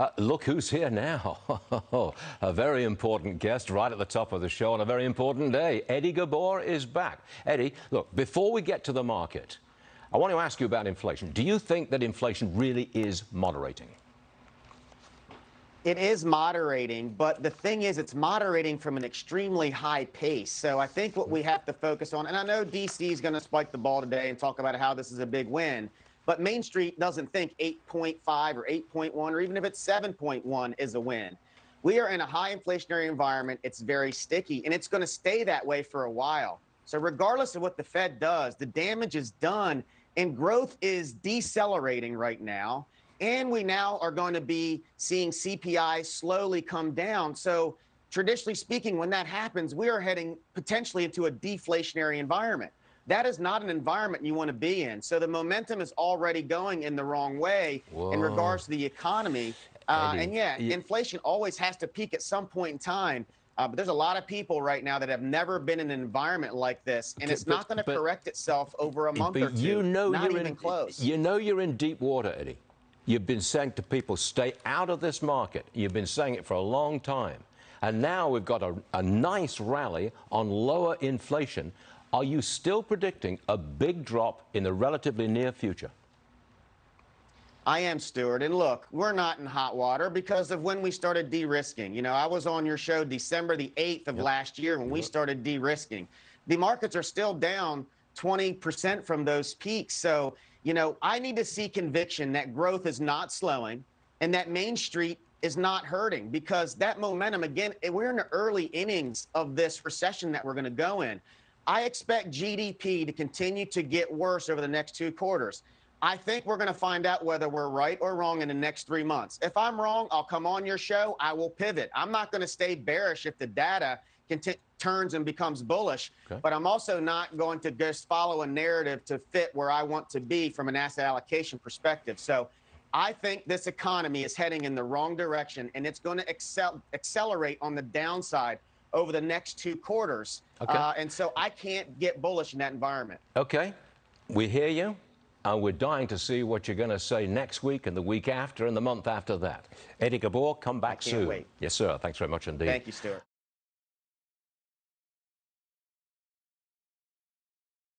Uh, look who's here now. a very important guest right at the top of the show on a very important day. Eddie Ghabour is back. Eddie, look, before we get to the market, I want to ask you about inflation. Do you think that inflation really is moderating? It is moderating, but the thing is, it's moderating from an extremely high pace. So I think what we have to focus on, and I know DC is going to spike the ball today and talk about how this is a big win. But Main Street doesn't think 8.5 or 8.1 or even if it's 7.1 is a win. We are in a high inflationary environment. It's very sticky and it's going to stay that way for a while. So, regardless of what the Fed does, the damage is done and growth is decelerating right now. And we now are going to be seeing CPI slowly come down. So, traditionally speaking, when that happens, we are heading potentially into a deflationary environment. That is not an environment you want to be in. So the momentum is already going in the wrong way Whoa. in regards to the economy. Uh, and yeah, you, inflation always has to peak at some point in time. Uh, but there's a lot of people right now that have never been in an environment like this, and it's not going to correct itself over a month or two. You know not you're even in, close. You know you're in deep water, Eddie. You've been saying to people, stay out of this market. You've been saying it for a long time. And now we've got a, a nice rally on lower inflation. Are you still predicting a big drop in the relatively near future? I am, Stuart. And look, we're not in hot water because of when we started de risking. You know, I was on your show December the 8th of yep. last year when yep. we started de risking. The markets are still down 20% from those peaks. So, you know, I need to see conviction that growth is not slowing and that Main Street is not hurting because that momentum, again, we're in the early innings of this recession that we're going to go in. I expect GDP to continue to get worse over the next two quarters. I think we're going to find out whether we're right or wrong in the next three months. If I'm wrong, I'll come on your show. I will pivot. I'm not going to stay bearish if the data turns and becomes bullish, okay. but I'm also not going to just follow a narrative to fit where I want to be from an asset allocation perspective. So I think this economy is heading in the wrong direction and it's going to accelerate on the downside over the next two quarters. Okay. Uh, and so I can't get bullish in that environment. Okay. We hear you. And we're dying to see what you're going to say next week and the week after and the month after that. Eddie Ghabour, come back soon. Wait. Yes, sir. Thanks very much indeed. Thank you, Stuart.